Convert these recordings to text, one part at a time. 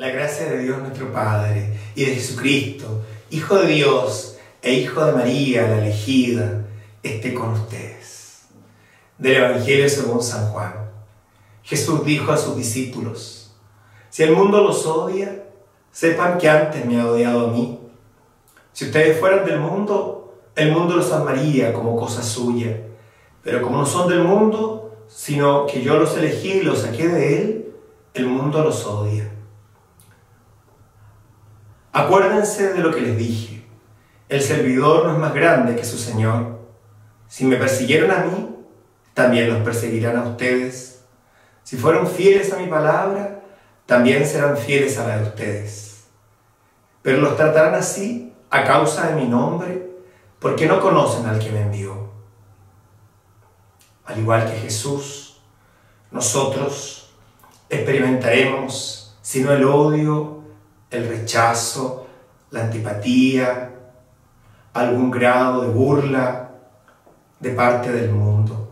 de Dios nuestro Padre y de Jesucristo, Hijo de Dios e Hijo de María, la elegida, esté con ustedes. Del Evangelio según San Juan. Jesús dijo a sus discípulos, si el mundo los odia, sepan que antes me ha odiado a mí. Si ustedes fueran del mundo, el mundo los amaría como cosa suya. Pero como no son del mundo, sino que yo los elegí y los saqué de él, el mundo los odia. Acuérdense de lo que les dije. El servidor no es más grande que su Señor. Si me persiguieron a mí, también los perseguirán a ustedes. Si fueron fieles a mi palabra, también serán fieles a la de ustedes. Pero los tratarán así a causa de mi nombre, porque no conocen al que me envió. Al igual que Jesús, nosotros experimentaremos, si no el odio, el rechazo, la antipatía, algún grado de burla de parte del mundo.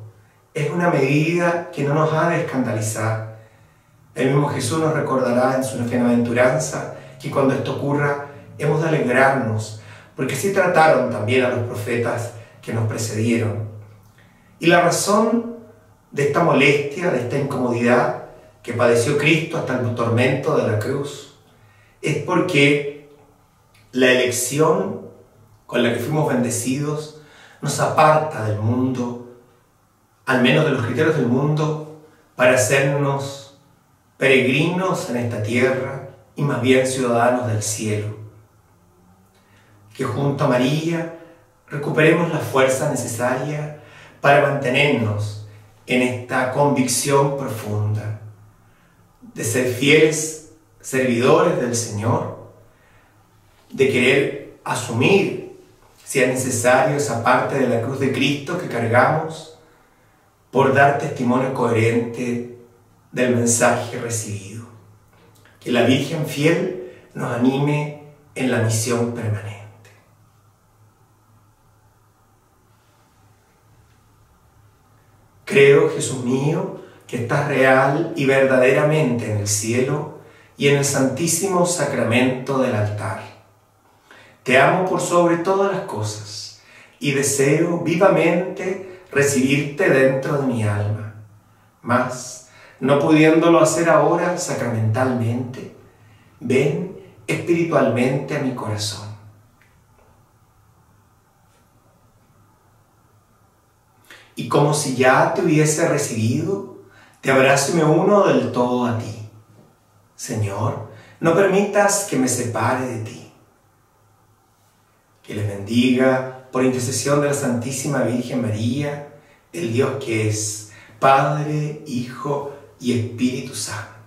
Es una medida que no nos ha de escandalizar. El mismo Jesús nos recordará en su bienaventuranza que cuando esto ocurra hemos de alegrarnos, porque así trataron también a los profetas que nos precedieron. Y la razón de esta molestia, de esta incomodidad que padeció Cristo hasta el tormento de la cruz, es porque la elección con la que fuimos bendecidos nos aparta del mundo, al menos de los criterios del mundo, para hacernos peregrinos en esta tierra y más bien ciudadanos del cielo. Que junto a María recuperemos la fuerza necesaria para mantenernos en esta convicción profunda de ser fieles servidores del Señor, de querer asumir, si es necesario, esa parte de la cruz de Cristo que cargamos, por dar testimonio coherente del mensaje recibido. Que la Virgen fiel nos anime en la misión permanente. Creo, Jesús mío, que estás real y verdaderamente en el cielo y en el santísimo sacramento del altar. Te amo por sobre todas las cosas y deseo vivamente recibirte dentro de mi alma. Mas, no pudiéndolo hacer ahora sacramentalmente, ven espiritualmente a mi corazón. Y como si ya te hubiese recibido, te abrazo y me uno del todo a ti Señor, no permitas que me separe de ti. Que les bendiga por intercesión de la Santísima Virgen María, el Dios que es Padre, Hijo y Espíritu Santo.